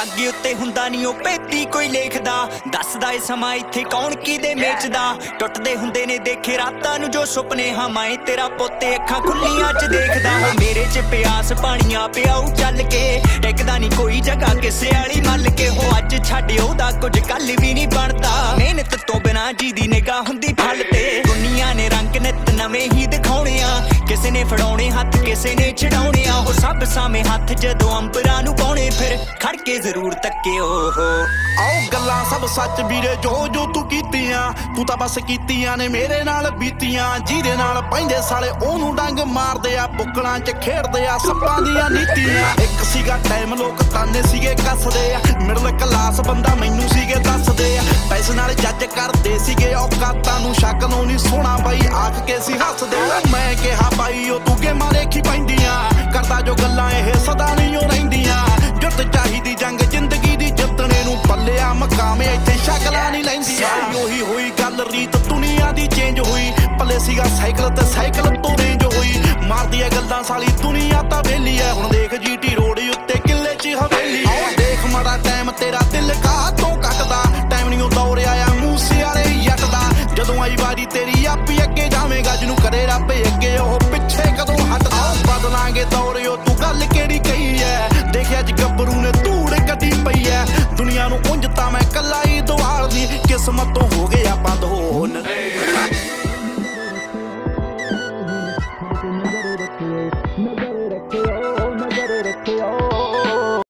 ਕਾਗੀ ਉੱਤੇ ਹੁੰਦਾ ਨਹੀਂ ਉਹ ਪੇਤੀ ਕੋਈ ਲੇਖਦਾ। ਦੱਸਦਾ ਏ ਸਮਾਂ ਇੱਥੇ ਕੌਣ ਕਿਦੇ ਮੇਚਦਾ। ਟੁੱਟਦੇ ਹੁੰਦੇ ਨੇ ਦੇਖੇ ਰਾਤਾਂ ਨੂੰ ਜੋ ਸੁਪਨੇ ਹਮਾਏ ਤੇਰਾ ਪੋਤੇ ਅੱਖਾਂ ਖੁੱਲੀਆਂ ਚ ਦੇਖਦਾ। ਹੋ ਮੇਰੇ ਚ ਪਿਆਸ, ਪਾਣੀਆਂ ਪਿਆਉ ਚੱਲ ਕੇ। ਟਿਕਦਾ ਨਹੀਂ ਕੋਈ ਜਗ੍ਹਾ ਕਿਸੇ ਵਾਲੀ ਮੱਲ ਕੇ। ਹੋ ਅੱਜ ਛੱਡ ਉਹਦਾ, ਕੁਝ ਕੱਲ ਵੀ ਨਹੀਂ ਬਣਦਾ। ਮਿਹਨਤ ਤੋਂ ਬਿਨਾ ਜੀ ਦੀ ਨਿਗਾਹ ਨੇ ਫੜਾਉਣੇ, ਹੱਥ ਕਿਸੇ ਨੇ ਛਡਾਉਣੇ ਆ ਸਭ ਸਾਵੇਂ ਹੱਥ ਜਦੋਂ ਅੰਬਰਾਂ ਨੂੰ ਪਾਉਣੇ, ਫਿਰ ਖੜ ਕੇ ਜ਼ਰੂਰ ਤੱਕਿਓ ਹੋ ਆਓ ਗੱਲਾਂ ਸਭ ਸੱਚ ਵੀਰੇ, ਜੋ ਜੋ ਤੂੰ ਕੀਤੀਆਂ, ਤੂੰ ਤਾਂ ਬਸ ਕੀਤੀਆਂ ਨੇ ਮੇਰੇ ਨਾਲ ਬੀਤੀਆਂ, ਜਿਹਦੇ ਨਾਲ ਪੈਂਦੇ ਸਾਲੇ ਉਹਨੂੰ ਡੰਗ ਮਾਰਦੇ ਆ, ਬੁੱਕਲਾਂ 'ਚ ਖੇਡਦੇ ਆ, ਸੱਪਾਂ ਦੀਆਂ ਨੀਤੀਆਂ। ਇੱਕ ਸੀਗਾ ਟਾਈਮ ਲੋਕ ਤਾਨੇ ਸੀਗੇ ਕੱਸਦੇ ਆ ਮਿਡਲ ਕਲਾਸ ਬੰਦਾ ਮੈਨੂੰ ਕਰਦੇ ਸੀਗੇ ਔਕਾਤਾਂ ਨੂੰ ਸ਼ੱਕ ਨਹੀਂ ਸੋਣਾ ਬਾਈ, ਆਖ ਕੇ ਸੀ ਹੱਸਦੇ। ਮੈਂ ਕਿਹਾ ਬਾਈ, ਉਹ ਤੂੰ ਗੇਮਾਂ ਦੇਖੀ ਪੈਂਦੀਆਂ। ਕਰਦਾ ਜੋ ਗੱਲਾਂ ਇਹ ਸਦਾ ਨਹੀਂ ਉਹ ਰਹਿੰਦੀਆਂ। ਜੁੱਤ ਚਾਹੀਦੀ ਜੰਗ, ਜ਼ਿੰਦਗੀ ਦੀ ਜਿੱਤਣੇ ਨੂੰ ਪੱਲਿਆ ਮਕਾਮ, ਇੱਥੇ ਸ਼ਕਲਾਂ ਨਹੀਂ ਲੈਂਦੀਆਂ। ਉਹੀ ਹੋਈ ਗੱਲ, ਰੀਤ ਦੁਨੀਆ ਦੀ ਚੇਂਜ ਹੋਈ। ਪੱਲੇ ਸੀਗਾ ਸਾਈਕਲ ਤੇ ਸਾਈਕਲ ਤੋਂ ਰੇਂਜ ਹੋਈ। ਮਾਰਦੀ ਐ ਗੱਲਾਂ ਸਾਲੀ ਦੁਨੀਆ ਤਾਂ ਵੇਲੀ ਐ। ਹੁਣ ਦੇਖ, ਜੀਟੀ ਰੋਡ ਉੱਤੇ ਕਿੱਲੇ 'ਚ ਹਵੇਲੀ। ਦੇਖ ਮਾੜਾ ਟਾਈਮ ਤੇਰਾ ਦਿਲ ਤੇਰੀ ਆਪੀ ਅੱਗੇ ਜਾਵੇਂਗਾ ਜਿਹਨੂੰ ਕਰੇ ਰੱਬ ਅੱਗੇ ਉਹ